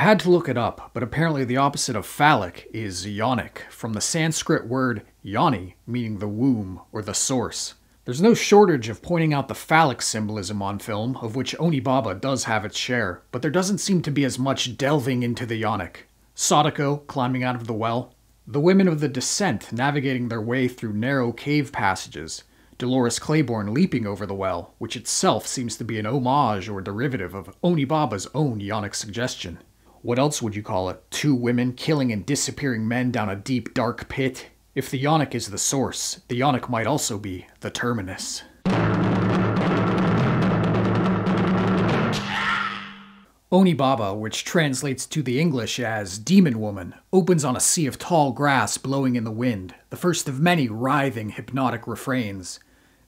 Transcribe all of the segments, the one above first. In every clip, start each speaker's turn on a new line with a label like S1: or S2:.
S1: had to look it up, but apparently the opposite of phallic is yonic, from the Sanskrit word yoni, meaning the womb or the source. There's no shortage of pointing out the phallic symbolism on film, of which Onibaba does have its share, but there doesn't seem to be as much delving into the yonic. Sadako climbing out of the well, the women of the descent navigating their way through narrow cave passages, Dolores Claiborne leaping over the well, which itself seems to be an homage or derivative of Onibaba's own yonic suggestion. What else would you call it? Two women killing and disappearing men down a deep, dark pit? If the Yonic is the source, the Yonic might also be the terminus. Onibaba, which translates to the English as Demon Woman, opens on a sea of tall grass blowing in the wind, the first of many writhing, hypnotic refrains.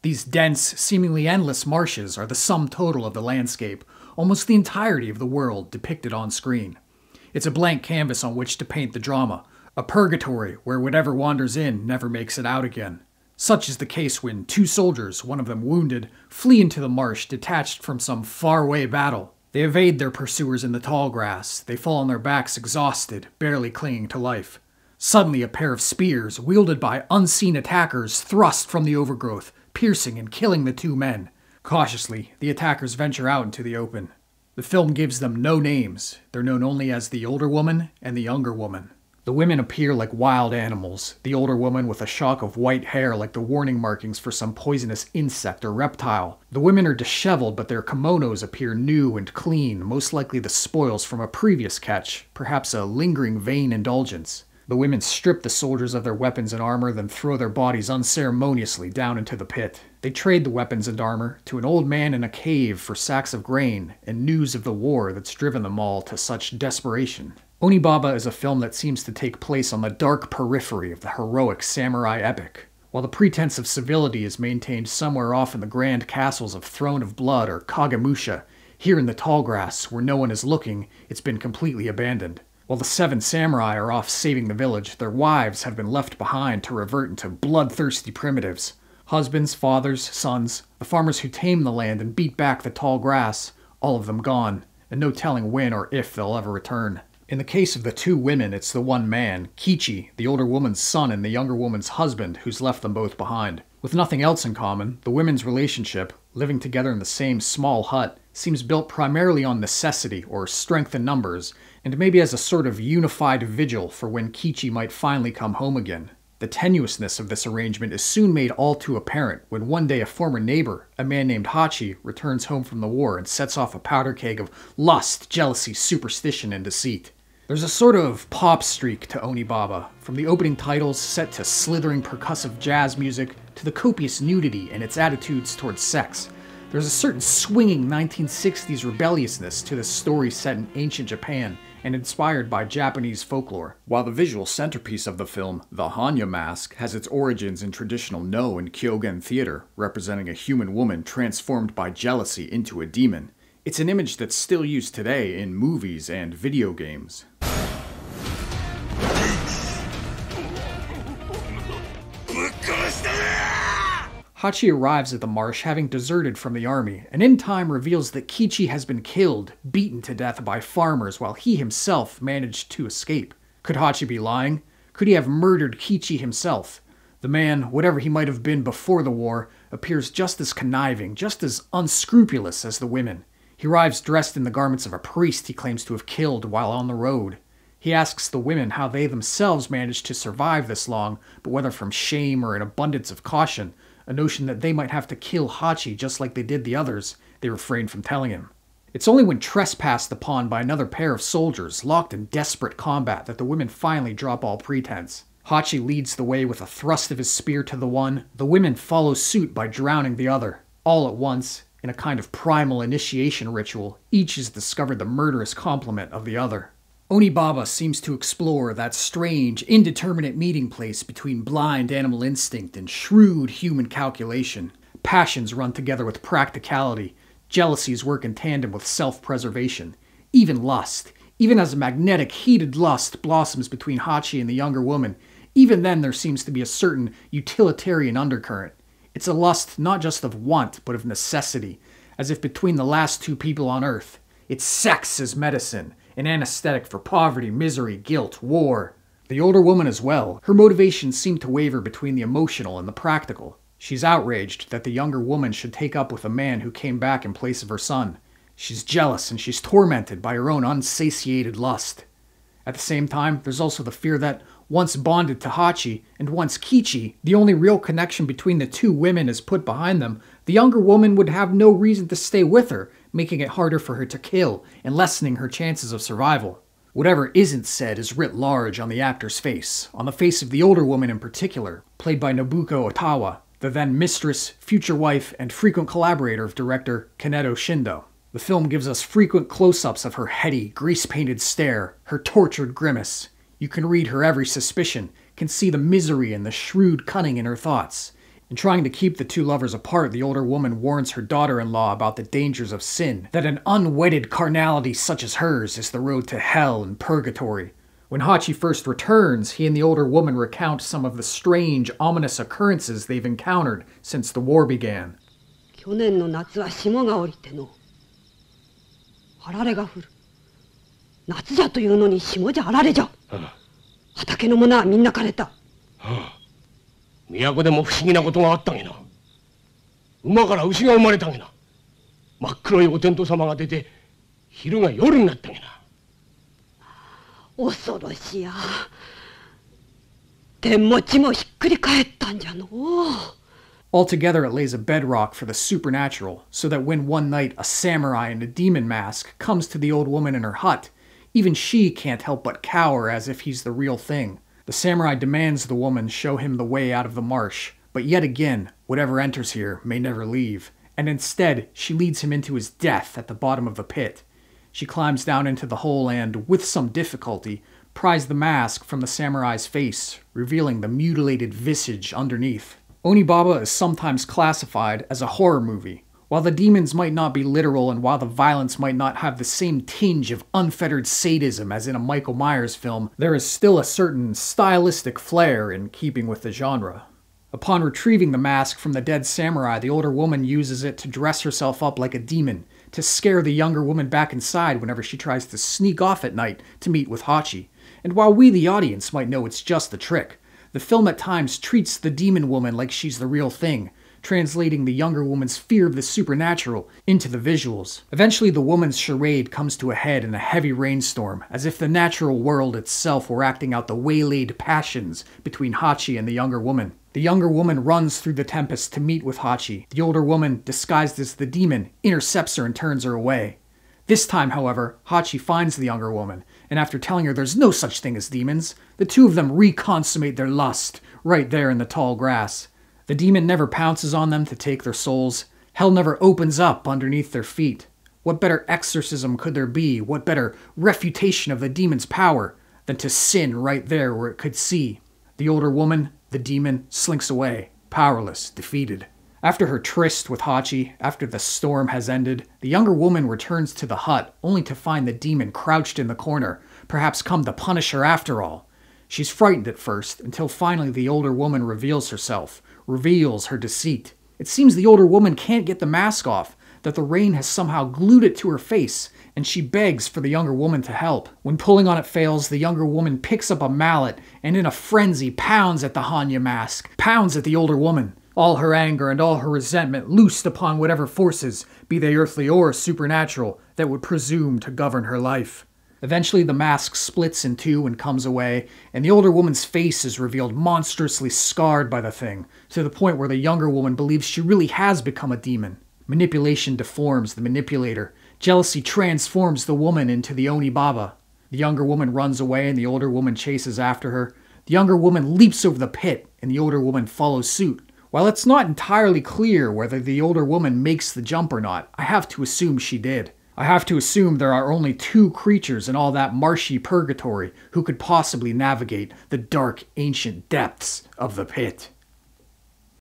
S1: These dense, seemingly endless marshes are the sum total of the landscape, almost the entirety of the world depicted on screen. It's a blank canvas on which to paint the drama, a purgatory where whatever wanders in never makes it out again. Such is the case when two soldiers, one of them wounded, flee into the marsh detached from some faraway battle. They evade their pursuers in the tall grass. They fall on their backs exhausted, barely clinging to life. Suddenly, a pair of spears, wielded by unseen attackers, thrust from the overgrowth, piercing and killing the two men. Cautiously, the attackers venture out into the open. The film gives them no names. They're known only as the older woman and the younger woman. The women appear like wild animals, the older woman with a shock of white hair like the warning markings for some poisonous insect or reptile. The women are disheveled, but their kimonos appear new and clean, most likely the spoils from a previous catch, perhaps a lingering vain indulgence. The women strip the soldiers of their weapons and armor, then throw their bodies unceremoniously down into the pit. They trade the weapons and armor to an old man in a cave for sacks of grain and news of the war that's driven them all to such desperation. Onibaba is a film that seems to take place on the dark periphery of the heroic samurai epic. While the pretense of civility is maintained somewhere off in the grand castles of Throne of Blood or Kagemusha, here in the tall grass, where no one is looking, it's been completely abandoned. While the seven samurai are off saving the village, their wives have been left behind to revert into bloodthirsty primitives. Husbands, fathers, sons, the farmers who tame the land and beat back the tall grass, all of them gone, and no telling when or if they'll ever return. In the case of the two women, it's the one man, Kichi, the older woman's son and the younger woman's husband, who's left them both behind. With nothing else in common, the women's relationship, living together in the same small hut, seems built primarily on necessity or strength in numbers, and maybe as a sort of unified vigil for when Kichi might finally come home again. The tenuousness of this arrangement is soon made all too apparent when one day a former neighbor, a man named Hachi, returns home from the war and sets off a powder keg of lust, jealousy, superstition, and deceit. There's a sort of pop streak to Onibaba, from the opening titles set to slithering percussive jazz music to the copious nudity and its attitudes towards sex. There's a certain swinging 1960s rebelliousness to the story set in ancient Japan and inspired by Japanese folklore. While the visual centerpiece of the film, the Hannya mask, has its origins in traditional Noh and Kyogen theater, representing a human woman transformed by jealousy into a demon, it's an image that's still used today in movies and video games. Hachi arrives at the marsh having deserted from the army, and in time reveals that Kichi has been killed, beaten to death by farmers while he himself managed to escape. Could Hachi be lying? Could he have murdered Kichi himself? The man, whatever he might have been before the war, appears just as conniving, just as unscrupulous as the women. He arrives dressed in the garments of a priest he claims to have killed while on the road. He asks the women how they themselves managed to survive this long, but whether from shame or an abundance of caution, a notion that they might have to kill Hachi just like they did the others, they refrain from telling him. It's only when trespassed upon by another pair of soldiers, locked in desperate combat, that the women finally drop all pretense. Hachi leads the way with a thrust of his spear to the one, the women follow suit by drowning the other. All at once, in a kind of primal initiation ritual, each has discovered the murderous complement of the other. Onibaba seems to explore that strange, indeterminate meeting place between blind animal instinct and shrewd human calculation. Passions run together with practicality, jealousies work in tandem with self preservation, even lust. Even as a magnetic, heated lust blossoms between Hachi and the younger woman, even then there seems to be a certain utilitarian undercurrent. It's a lust not just of want, but of necessity, as if between the last two people on earth. It's sex as medicine, an anesthetic for poverty, misery, guilt, war. The older woman as well, her motivations seem to waver between the emotional and the practical. She's outraged that the younger woman should take up with a man who came back in place of her son. She's jealous and she's tormented by her own unsatiated lust. At the same time, there's also the fear that once bonded to Hachi and once Kichi, the only real connection between the two women is put behind them, the younger woman would have no reason to stay with her, making it harder for her to kill and lessening her chances of survival. Whatever isn't said is writ large on the actor's face, on the face of the older woman in particular, played by Nobuko Otowa, the then mistress, future wife, and frequent collaborator of director Kaneto Shindo. The film gives us frequent close ups of her heady, grease painted stare, her tortured grimace. You can read her every suspicion, can see the misery and the shrewd cunning in her thoughts. In trying to keep the two lovers apart, the older woman warns her daughter in law about the dangers of sin, that an unwedded carnality such as hers is the road to hell and purgatory. When Hachi first returns, he and the older woman recount some of the strange, ominous occurrences they've encountered since the war began.
S2: 去年の夏は霜が降りてのあられが降る夏じゃというのに霜じゃあられじゃ、畑の者はみんな枯れた、
S3: 都でも不思議なことがあったげな馬から牛が生まれたげな真っ黒いお天道様が出て昼が夜になったげな
S2: 恐ろしや天持ちもひっくり返ったんじゃのう
S1: Altogether, it lays a bedrock for the supernatural, so that when one night a samurai in a demon mask comes to the old woman in her hut, even she can't help but cower as if he's the real thing. The samurai demands the woman show him the way out of the marsh, but yet again, whatever enters here may never leave, and instead she leads him into his death at the bottom of the pit. She climbs down into the hole and, with some difficulty, pries the mask from the samurai's face, revealing the mutilated visage underneath. Onibaba is sometimes classified as a horror movie. While the demons might not be literal and while the violence might not have the same tinge of unfettered sadism as in a Michael Myers film, there is still a certain stylistic flair in keeping with the genre. Upon retrieving the mask from the dead samurai, the older woman uses it to dress herself up like a demon, to scare the younger woman back inside whenever she tries to sneak off at night to meet with Hachi. And while we, the audience, might know it's just a trick, the film at times treats the demon woman like she's the real thing, translating the younger woman's fear of the supernatural into the visuals. Eventually, the woman's charade comes to a head in a heavy rainstorm, as if the natural world itself were acting out the waylaid passions between Hachi and the younger woman. The younger woman runs through the tempest to meet with Hachi. The older woman, disguised as the demon, intercepts her and turns her away. This time, however, Hachi finds the younger woman, and after telling her there's no such thing as demons, the two of them reconsummate their lust right there in the tall grass. The demon never pounces on them to take their souls. Hell never opens up underneath their feet. What better exorcism could there be? What better refutation of the demon's power than to sin right there where it could see? The older woman, the demon, slinks away, powerless, defeated. After her tryst with Hachi, after the storm has ended, the younger woman returns to the hut, only to find the demon crouched in the corner, perhaps come to punish her after all. She's frightened at first, until finally the older woman reveals herself, reveals her deceit. It seems the older woman can't get the mask off, that the rain has somehow glued it to her face, and she begs for the younger woman to help. When pulling on it fails, the younger woman picks up a mallet and in a frenzy pounds at the Hannya mask, pounds at the older woman all her anger and all her resentment loosed upon whatever forces, be they earthly or supernatural, that would presume to govern her life. Eventually, the mask splits in two and comes away, and the older woman's face is revealed monstrously scarred by the thing, to the point where the younger woman believes she really has become a demon. Manipulation deforms the manipulator. Jealousy transforms the woman into the Oni Baba. The younger woman runs away, and the older woman chases after her. The younger woman leaps over the pit, and the older woman follows suit. While it's not entirely clear whether the older woman makes the jump or not, I have to assume she did. I have to assume there are only two creatures in all that marshy purgatory who could possibly navigate the dark, ancient depths of the pit.